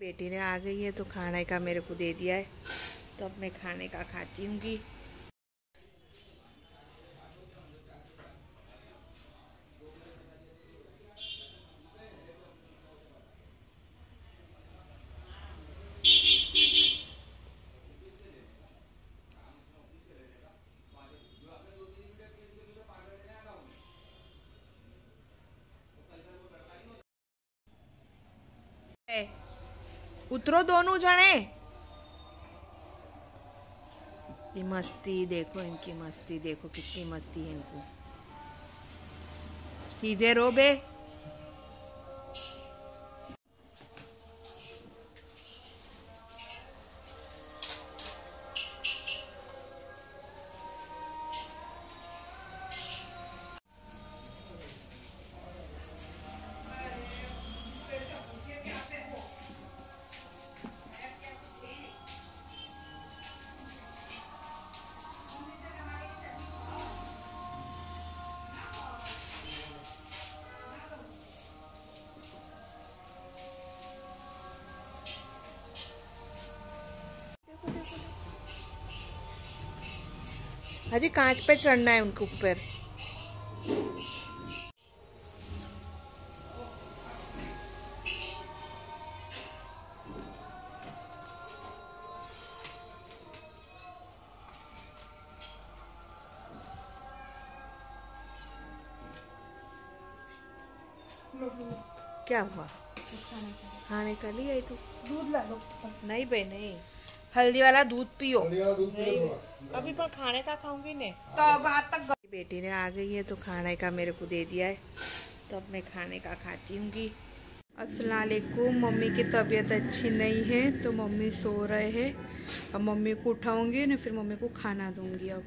बेटी ने आ गई है तो खाने का मेरे को दे दिया है। तो अब मैं खाने का खाती हूँ उतरो दोनों जने ये मस्ती देखो इनकी मस्ती देखो कितनी मस्ती है इनको सीधे रो बे अजी कांच पे चढ़ना है उनके ऊपर। क्या हुआ? खाने का लिया आई तू? दूध ला दो। नहीं भाई नहीं। हल्दी वाला दूध पियो। अभी पर खाने का खाऊँगी ने तो अब आज तक बेटी ने आ गई है तो खाने का मेरे को दे दिया है। तो अब मैं खाने का खाती हूँ असलकुम मम्मी की तबीयत अच्छी नहीं है तो मम्मी सो रहे हैं। अब मम्मी को उठाऊँगी ना फिर मम्मी को खाना दूँगी अब।